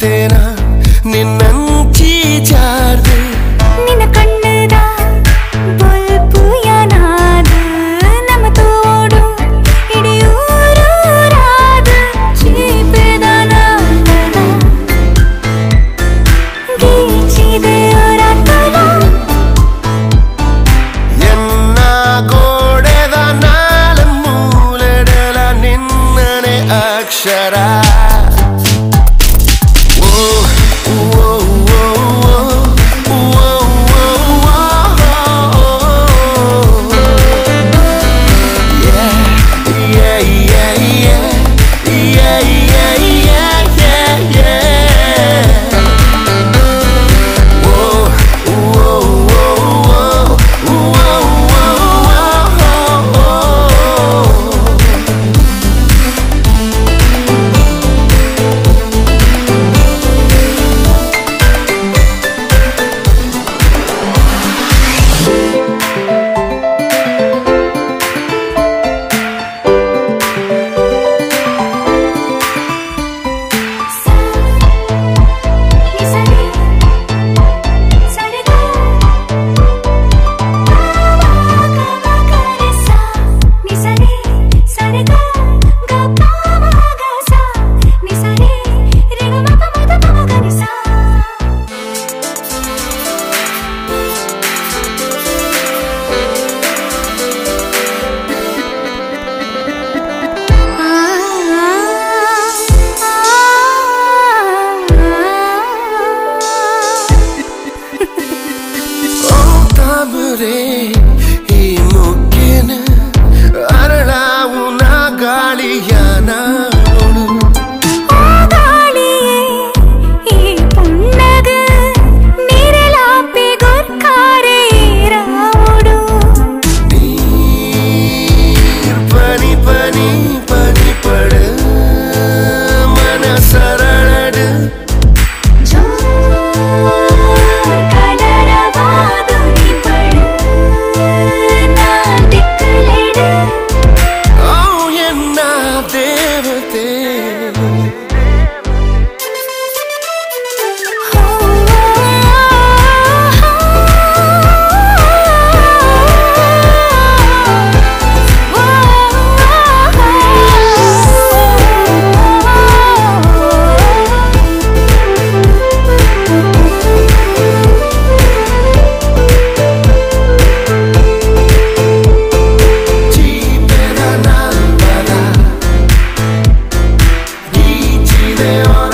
ಸಿಗ್ತೇನ ನಿನ್ನಂಚಿ ಜಾರ್ದೆ ನಿನ್ನ ಕಣ್ಣದ ಅಕ್ಷರ building say